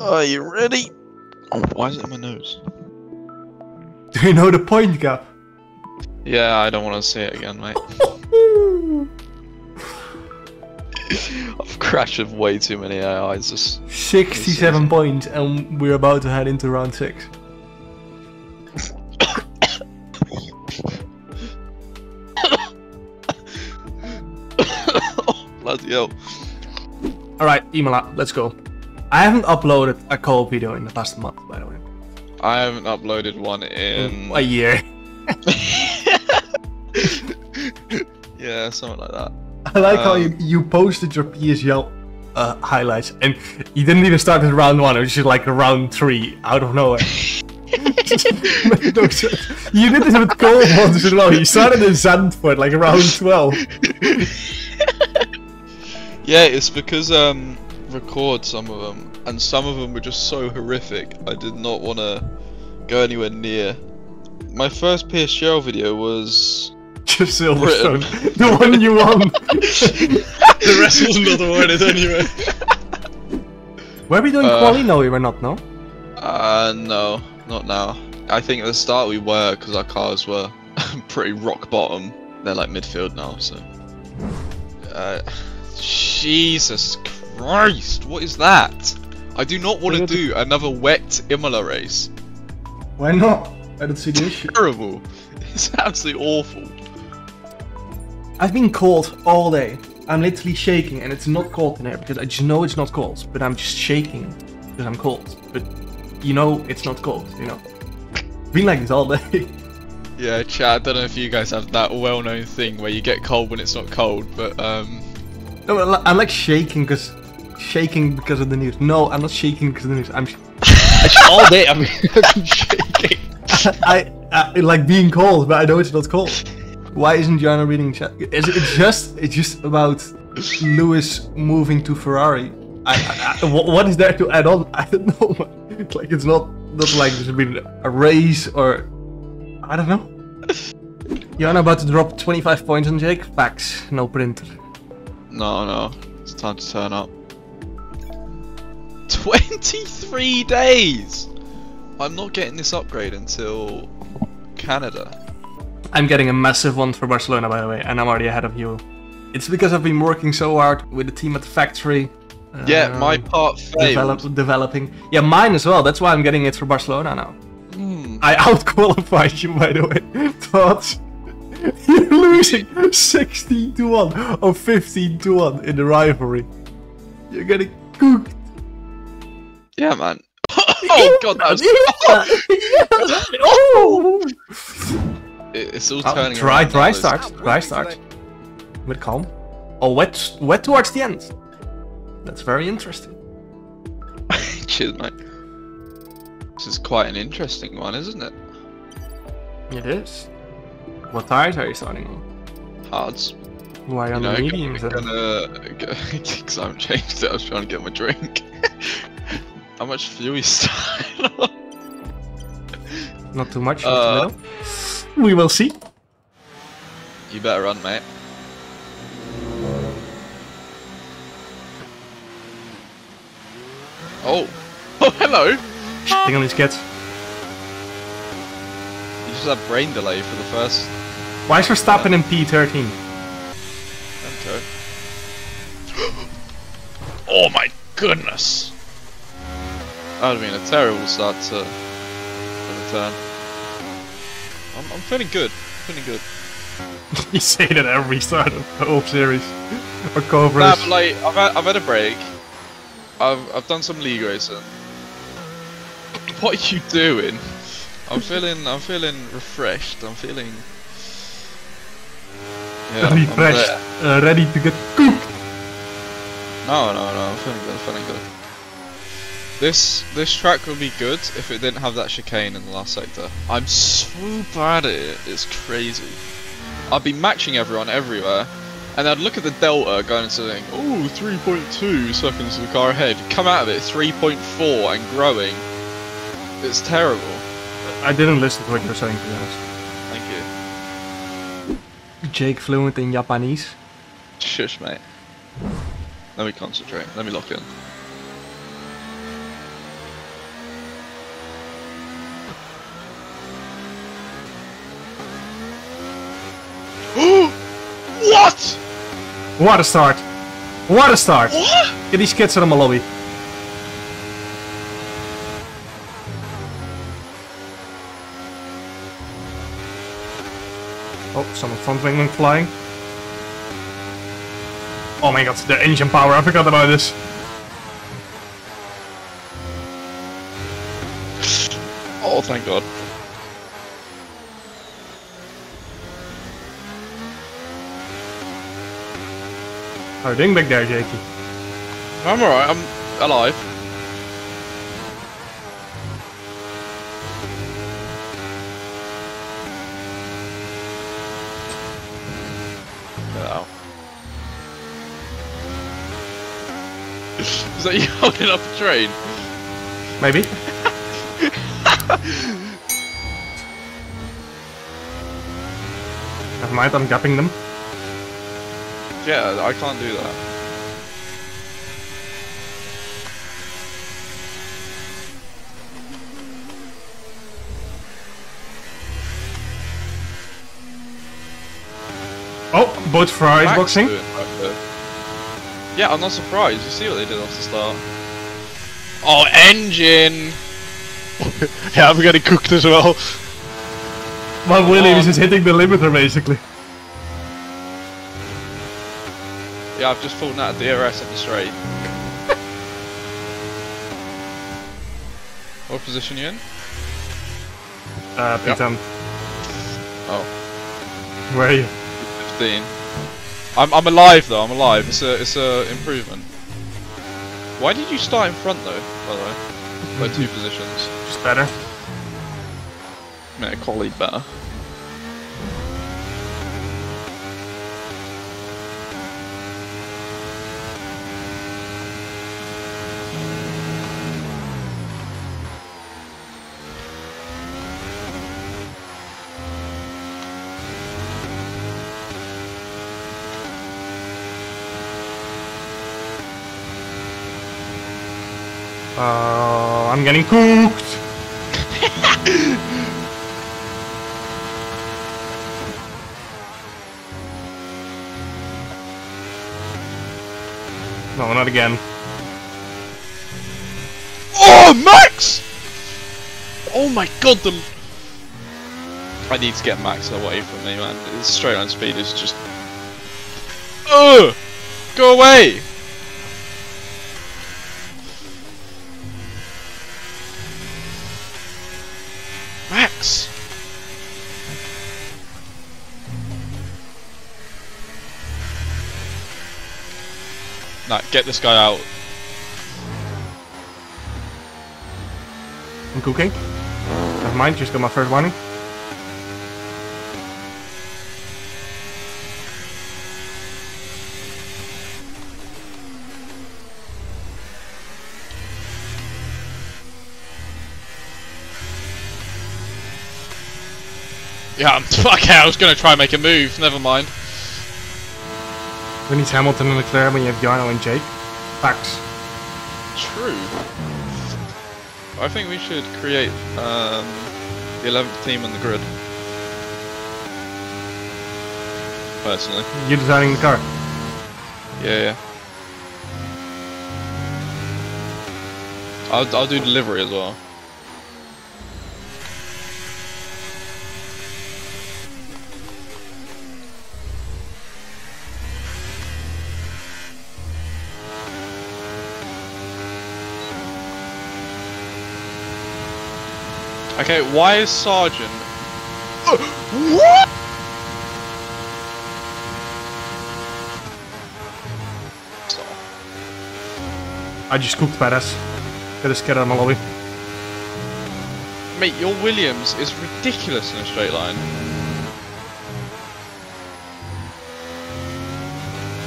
Are you ready? Oh, why is it in my nose? Do you know the point gap? Yeah, I don't want to see it again, mate. I've crashed with way too many AIs. Just 67 points, and we're about to head into round 6. bloody hell. Alright, Imola, let's go. I haven't uploaded a call video in the past month, by the way. I haven't uploaded one in A year. yeah, something like that. I like how Um, you, you posted your PSL uh, highlights, and you didn't even start at round 1, it was just like round 3, out of nowhere. Just made no sense. you did this with goal ones as well. You started in Zandvoort like around 12. Yeah, it's because um record some of them, and some of them were just so horrific. I did not want to go anywhere near. My first PSGL video was Just Silverstone. the one you won. the rest was not awarded anyway. Were we doing Uh, quali? No, we were not, no? Uh, no, not now. I think at the start we were because our cars were pretty rock bottom. They're like midfield now, so. Uh, Jesus Christ, what is that? I do not want to do another wet Imola race. Why not? I don't see the issue. Terrible. It's absolutely awful. I've been cold all day. I'm literally shaking, and it's not cold in here because I just know it's not cold, but I'm just shaking because I'm cold. But you know it's not cold, you know. Been like this all day. Yeah, chat. I don't know if you guys have that well-known thing where you get cold when it's not cold, but um, no, I'm like shaking because shaking because of the news. No, I'm not shaking because of the news. I'm sh- all day I've been shaking. I, I like being cold, but I know it's not cold. Why isn't Jarno reading chat? Is it just it's just about Lewis moving to Ferrari? I, I, I- what is there to add on? I don't know. It's like it's not not like there's been a race or I don't know. Jarno about to drop 25 points on Jake. Facts, no printer. No, no, it's time to turn up. 23 days! I'm not getting this upgrade until Canada. I'm getting a massive one for Barcelona, by the way, and I'm already ahead of you. It's because I've been working so hard with the team at the factory. Yeah, my um, part failed. develop, developing. Yeah, mine as well. That's why I'm getting it for Barcelona now. Hmm. I outqualified you, by the way. Thoughts? You're losing 16 to 1 or 15 to 1 in the rivalry. You're getting cooked. Yeah, man. oh god, that was. oh! It's all Oh, turning dry, around. dry start. Dry start. With calm. Oh, wet, wet towards the end. That's very interesting. isn't? Cheers, mate. This is quite an interesting one, isn't it? It is. What tires are you starting on? Hards. Why You on know, the mediums? because I haven't changed it. I was trying to get my drink. How much fuel is? Not too much. Uh, not too. We will see. You better run, mate. Oh. Oh, hello. Shitting on these kids. You just had brain delay for the first. Why is Verstappen in P13? Okay. oh my goodness. That would have been a terrible start to, to the turn. I'm, I'm feeling good. Feeling good. you say that every start of the whole series. Or. Nah, but like I've had, I've had a break. I've I've done some league racing. What are you doing? I'm feeling I'm feeling refreshed. I'm feeling. Yeah, I'm Refreshed. Uh, ready to get cooked. No, no, no. I'm feeling good. I'm feeling good. This this track would be good if it didn't have that chicane in the last sector. I'm so bad at it. It's crazy. I'd be matching everyone everywhere, and I'd look at the delta going and saying, "Oh, 3.2 seconds to the car ahead." Come out of it 3.4 and growing. It's terrible. I didn't listen to what you were saying, to be honest. Thank you. Jake fluent in Japanese. Shush, mate. Let me concentrate. Let me lock in. What a start! What a start! Get these kids out of my lobby. Oh, someone front wing went flying. Oh my god, the engine power, I forgot about this. Oh, thank God. How are you doing back there, Jakey? I'm alright, I'm alive. Out. Is that you holding up a train? Maybe? Never mind, I'm gapping them. Yeah, I can't do that. Oh, both Ferraris Max boxing. doing back there. Yeah, I'm not surprised. You see what they did off the start. Oh, engine! yeah, I'm getting cooked as well. Well, Williams on. is hitting the limiter basically. Yeah, I've just fallen out of DRS on the straight. what position you in? Uh, P10. Oh, Where are you? 15. I'm I'm alive though. I'm alive. It's a it's a improvement. Why did you start in front though? By the way, by two positions. Just better. Yeah, quality better. I'm getting cooked. no, not again. Oh, Max! Oh my god, the. I need to get Max away from me, man. His straight line speed is just. Ugh! Go away! Nah, get this guy out. I'm cooking. Never mind, just got my first warning. Yeah, I'm fuck it, I was gonna try and make a move, never mind. Who needs Hamilton and Leclerc when you have Jarno and Jake? Facts. True. I think we should create um, the 11th team on the grid. Personally. You're designing the car. Yeah, yeah. I'll, I'll do delivery as well. Okay, why is Sargeant... Uh, what? I just cooked Perez. Get this kid out of my lobby. Mate, your Williams is ridiculous in a straight line.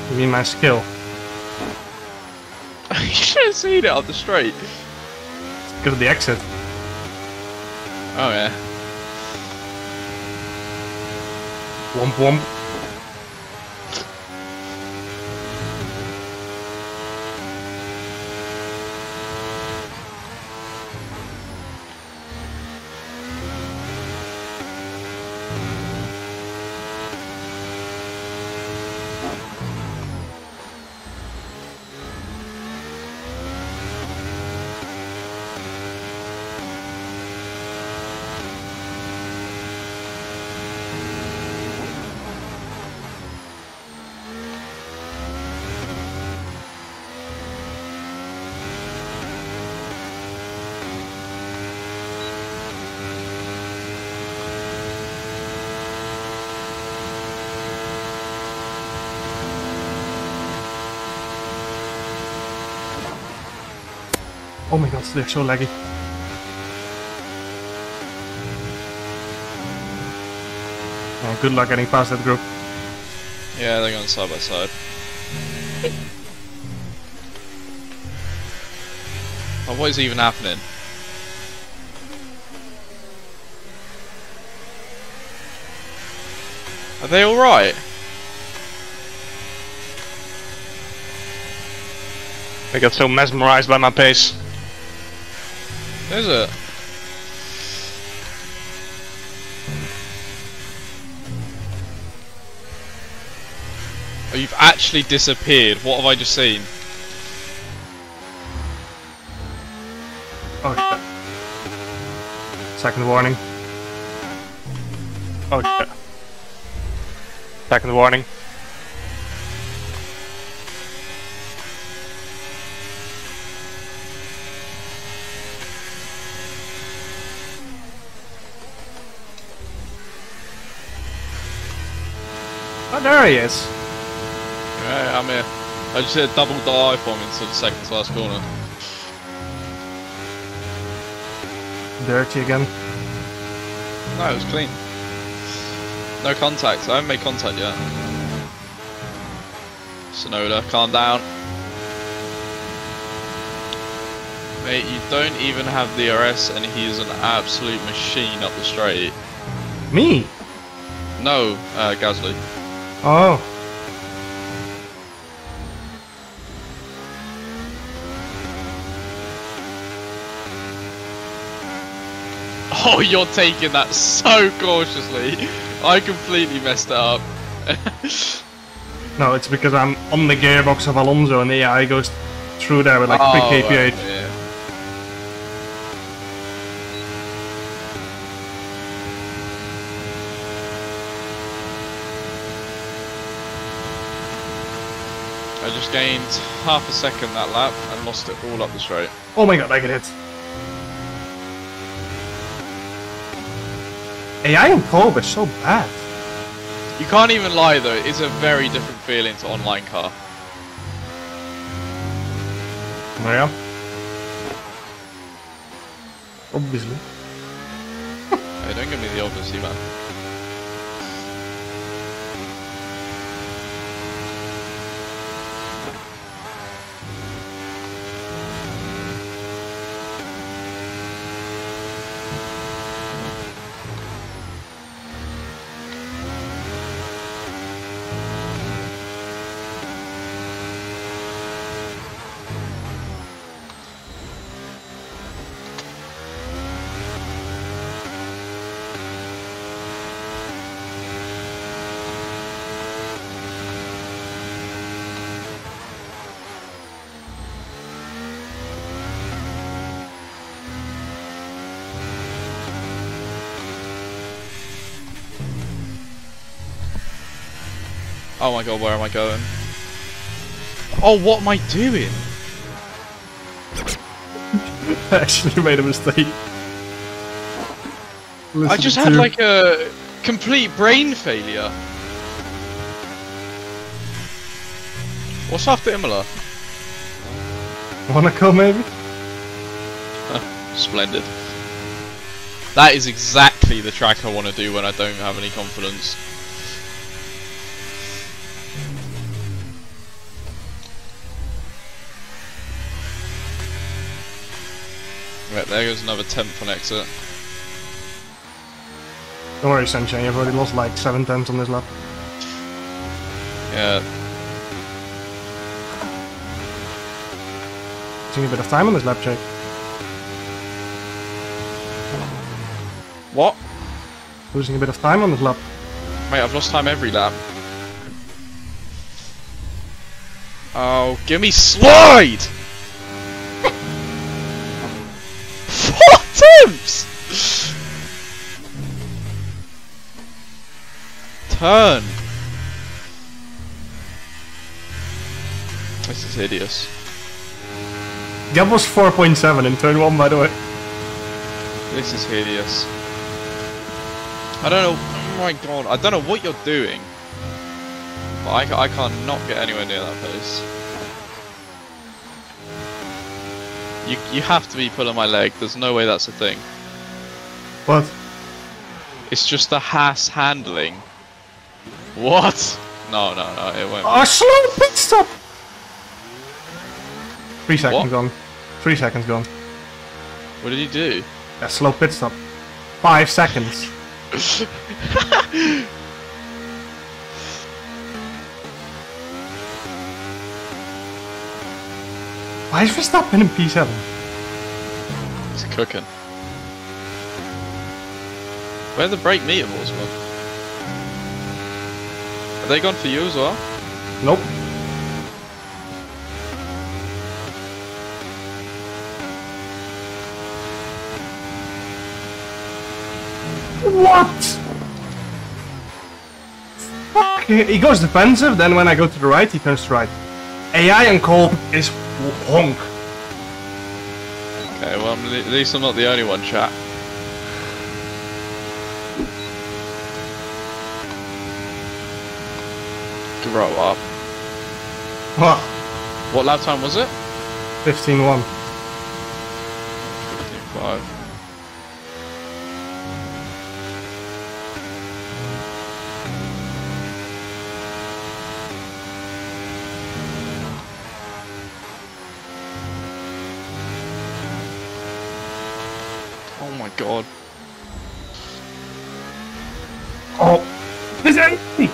You mean my skill? you should have seen it on the straight. Because of the exit. Oh yeah. Womp womp. Oh my god, they're so laggy. Oh, good luck getting past that group. Yeah, they're going side by side. Oh, what is even happening? Are they alright? I got so mesmerized by my pace. Is it? Oh, you've actually disappeared. What have I just seen? Oh shit. Second warning. Oh shit. Second warning. There he is. Yeah, I'm here. I just hit a double dive bomb into the second to last corner. Dirty again. No, it was clean. No contact. I haven't made contact yet. Tsunoda, calm down. Mate, you don't even have DRS and he is an absolute machine up the straight. Me? No, uh, Gasly. Oh. Oh, you're taking that so cautiously. I completely messed it up. No, it's because I'm on the gearbox of Alonso and the AI goes through there with like Oh, quick KPH. right, yeah. I just gained half a second that lap and lost it all up the straight. Oh my god, I get hit. AI in Cove is so bad. You can't even lie though, it's a very different feeling to online car. Oh yeah. Obviously. Hey, don't give me the obviously man. Oh my god, where am I going? Oh, what am I doing? I actually made a mistake. I just to- had like a complete brain failure. What's after Imola? Monaco maybe? Splendid. That is exactly the track I want to do when I don't have any confidence. Right, there goes another 10th on exit. Don't worry, Sunshine, you've already lost like 7 tenths on this lap. Yeah, Losing a bit of time on this lap, Jake. what? Losing a bit of time on this lap. Mate, I've lost time every lap. Oh, give me slide! Turn! This is hideous. Was 4.7 in turn 1, by the way. This is hideous. I don't know. Oh my god. I don't know what you're doing. But I, I can't not get anywhere near that place. You you have to be pulling my leg. There's no way that's a thing. What? It's just the Haas handling. What? No, no, no, it won't. Oh, slow pit stop! Three seconds What? gone. Three seconds gone. What did he do? A slow pit stop. Five seconds. Why is Verstappen in P7? He's cooking. Where the brake meter balls gone? Are they gone for you as well? Nope. What? Fuck. He goes defensive, then when I go to the right, he turns to right. AI and Kolb is honk. Okay, well, I'm- at least I'm not the only one, chat. Grow up. What? What lap time was it? 15-1. 15.5. Oh my god. Oh. This is empty.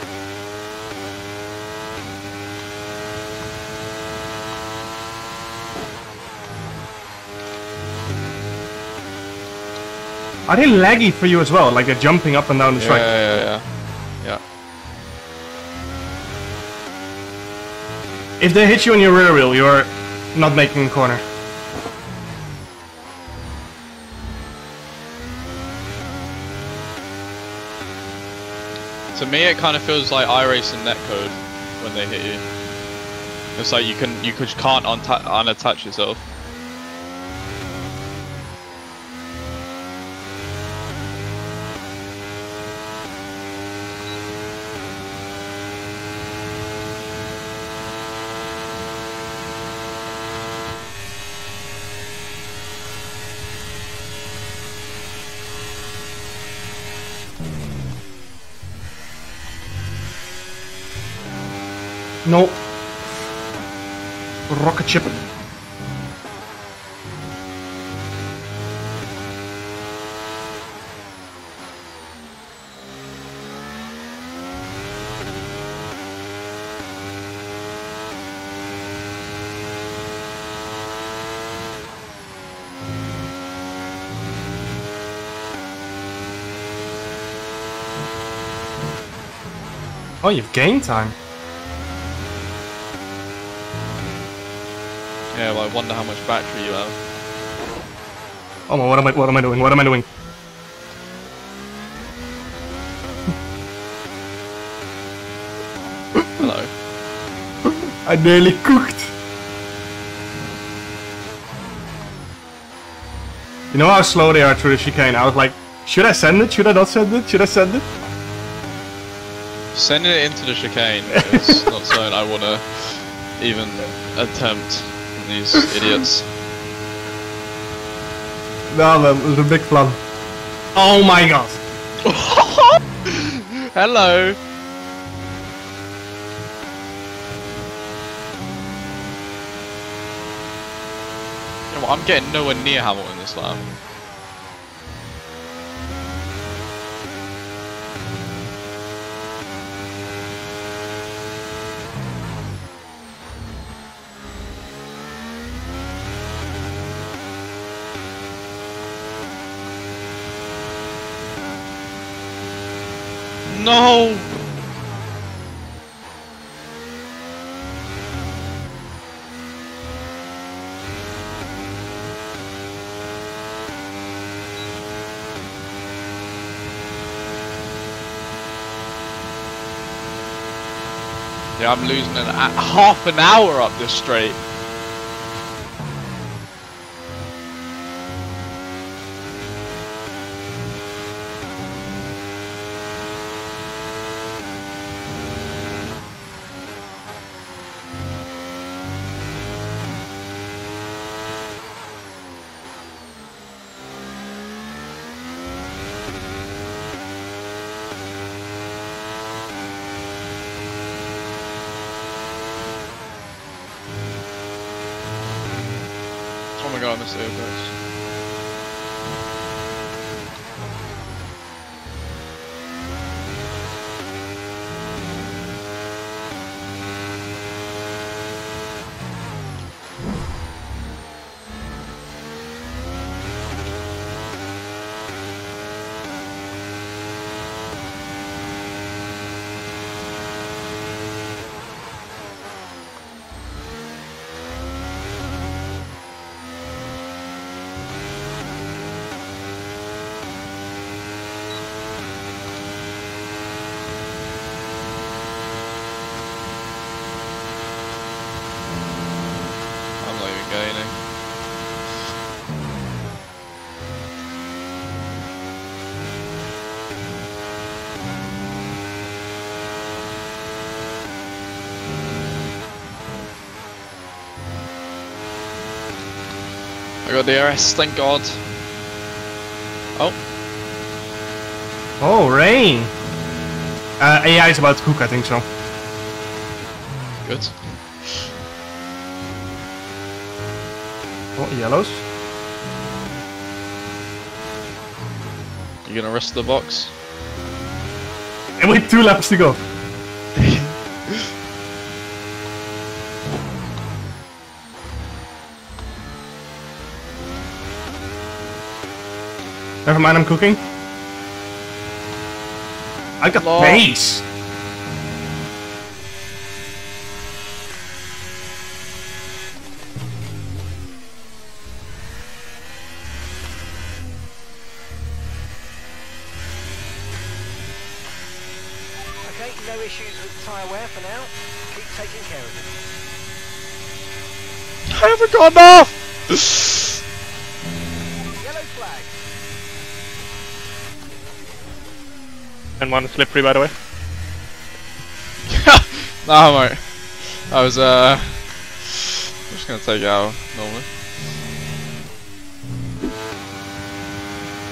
Are they laggy for you as well? Like they're jumping up and down the Yeah, track? yeah, yeah. Yeah. If they hit you on your rear wheel, you're not making a corner. To me, it kind of feels like iRacing netcode when they hit you. It's like you can you just can't unattach yourself. No. Rocket ship. Oh, you've gained time. Yeah, well, I wonder how much battery you have. Oh, my, what am I? What am I doing? What am I doing? Hello. I nearly cooked. You know how slow they are through the chicane? I was like, should I send it? Should I not send it? Should I send it? Sending it into the chicane is not something I want to even attempt. These idiots. No, man, it was a big plan. Oh my god. Hello. Yeah, well, I'm getting nowhere near Hamilton this lap. Yeah, I'm losing an, half an hour up this straight. My god, I missed the apex. I'm not even gaining. I got DRS, thank god. Oh, Oh, rain. Uh, AI is about to cook, I think so. good. Oh, yellows. You gonna rest the box? And with two laps to go. Never mind, I'm cooking. I got Lol. pace. Okay, no issues with tyre wear for now. Keep taking care of it. I haven't got enough! Yellow flag. And one slippery, by the way. nah, mate. I was, uh. I'm just gonna take out normally.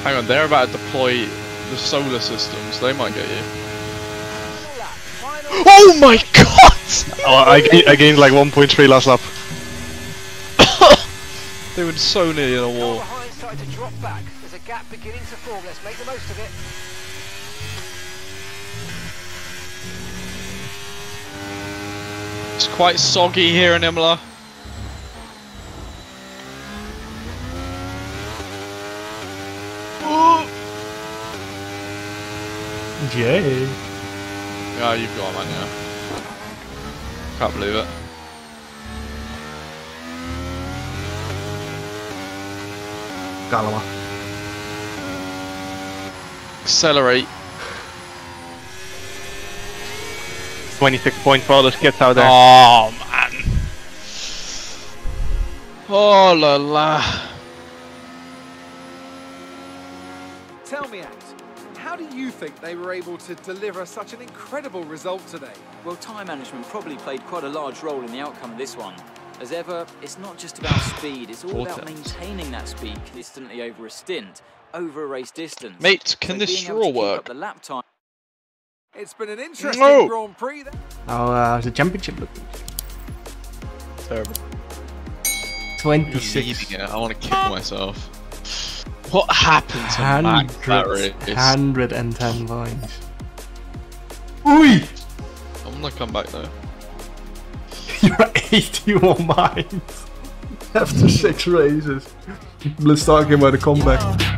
Hang on, they're about to deploy the solar systems. They might get you. Final lap. Final Oh my god! Oh, I, I gained like 1.3 last lap. they were so near the wall. behind started to drop back. There's a gap beginning to form. Let's make the most of it. It's quite soggy here in Imola. Yay. Yeah, you've got man, yeah. Can't believe it. Galama. Accelerate. 26 points for all those kids out there. Oh man. Oh la la. Tell me, Ant, how do you think they were able to deliver such an incredible result today? Well, time management probably played quite a large role in the outcome of this one. As ever, it's not just about speed, it's all Four about maintaining that speed consistently over a stint, over a race distance. Mate, So can this straw to keep up work? The lap time It's been an interesting No. Grand Prix. There. How uh, is the championship looking? Terrible. 26. I want to kill myself. What happened to Max that 100, race? 110 points. Oi! I'm gonna come back though. You're 81 minds after six races. Let's talk about the comeback. I'm